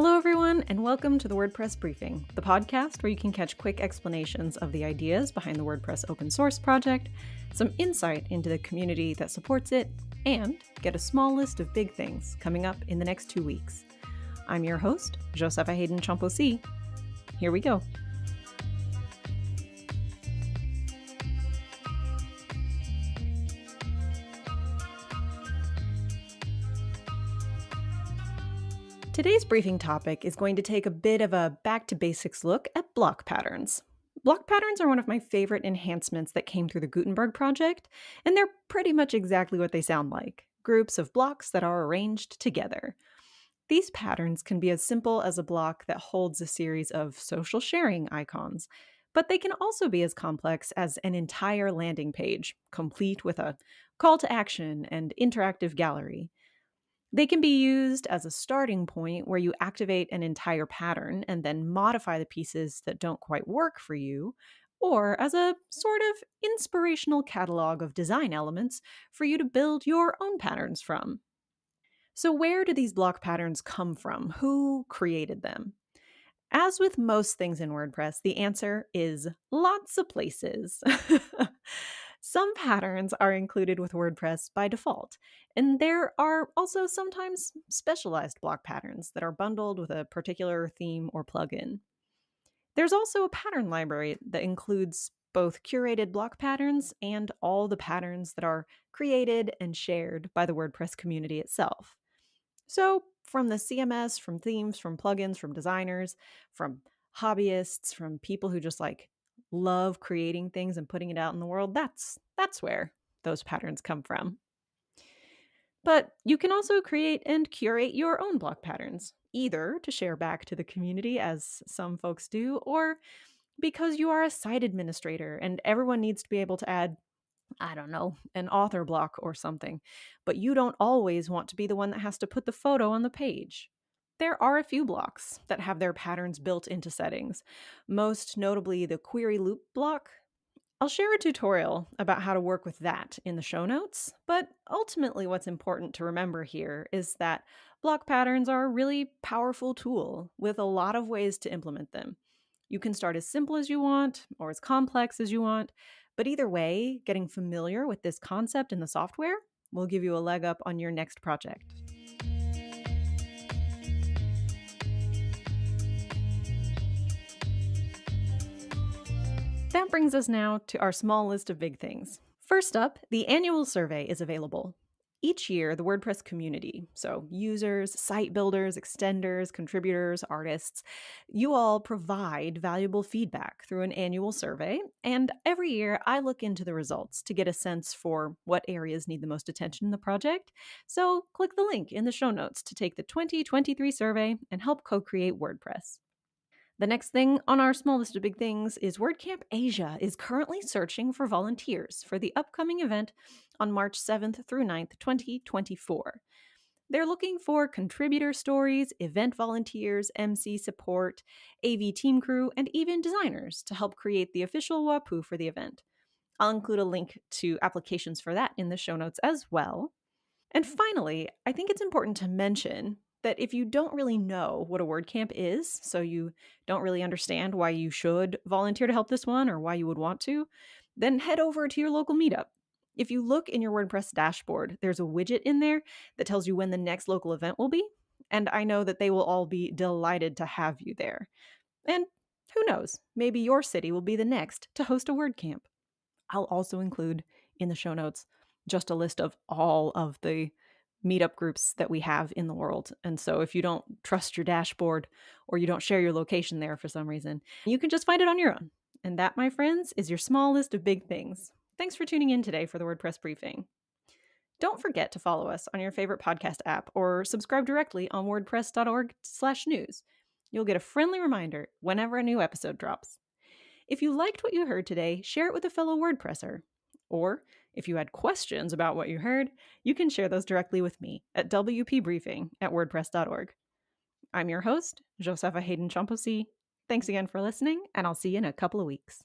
Hello, everyone, and welcome to the WordPress Briefing, the podcast where you can catch quick explanations of the ideas behind the WordPress open source project, some insight into the community that supports it, and get a small list of big things coming up in the next two weeks. I'm your host, Josepha Haden Chomphosy. Here we go. Today's briefing topic is going to take a bit of a back to basics look at block patterns. Block patterns are one of my favorite enhancements that came through the Gutenberg project, and they're pretty much exactly what they sound like groups of blocks that are arranged together. These patterns can be as simple as a block that holds a series of social sharing icons, but they can also be as complex as an entire landing page, complete with a call to action and interactive gallery. They can be used as a starting point where you activate an entire pattern and then modify the pieces that don't quite work for you, or as a sort of inspirational catalog of design elements for you to build your own patterns from. So, where do these block patterns come from? Who created them? As with most things in WordPress, the answer is lots of places. Some patterns are included with WordPress by default, and there are also sometimes specialized block patterns that are bundled with a particular theme or plugin. There's also a pattern library that includes both curated block patterns and all the patterns that are created and shared by the WordPress community itself. So, from the CMS, from themes, from plugins, from designers, from hobbyists, from people who just like love creating things and putting it out in the world, that's that's where those patterns come from. But you can also create and curate your own block patterns, either to share back to the community as some folks do, or because you are a site administrator and everyone needs to be able to add I don't know, an author block or something, but you don't always want to be the one that has to put the photo on the page. There are a few blocks that have their patterns built into settings, most notably the query loop block. I'll share a tutorial about how to work with that in the show notes, but ultimately, what's important to remember here is that block patterns are a really powerful tool with a lot of ways to implement them. You can start as simple as you want or as complex as you want, but either way, getting familiar with this concept in the software will give you a leg up on your next project. That brings us now to our small list of big things. First up, the annual survey is available. Each year, the WordPress community, so users, site builders, extenders, contributors, artists, you all provide valuable feedback through an annual survey. And every year, I look into the results to get a sense for what areas need the most attention in the project. So click the link in the show notes to take the 2023 survey and help co create WordPress. The next thing on our small list of big things is WordCamp Asia is currently searching for volunteers for the upcoming event on March 7th through 9th, 2024. They're looking for contributor stories, event volunteers, MC support, AV team crew, and even designers to help create the official Wapuu for the event. I'll include a link to applications for that in the show notes as well. And finally, I think it's important to mention that if you don't really know what a WordCamp is, so you don't really understand why you should volunteer to help this one or why you would want to, then head over to your local meetup. If you look in your WordPress dashboard, there's a widget in there that tells you when the next local event will be. And I know that they will all be delighted to have you there. And who knows, maybe your city will be the next to host a WordCamp. I'll also include in the show notes just a list of all of the meetup groups that we have in the world. And so if you don't trust your dashboard or you don't share your location there for some reason, you can just find it on your own. And that, my friends, is your small list of big things. Thanks for tuning in today for the WordPress briefing. Don't forget to follow us on your favorite podcast app or subscribe directly on wordpress.org/news. You'll get a friendly reminder whenever a new episode drops. If you liked what you heard today, share it with a fellow WordPresser. Or if you had questions about what you heard, you can share those directly with me at wpbriefing at wordpress.org. I'm your host, Josepha Haden Chomphosy. Thanks again for listening, and I'll see you in a couple of weeks.